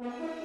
Mm-hmm.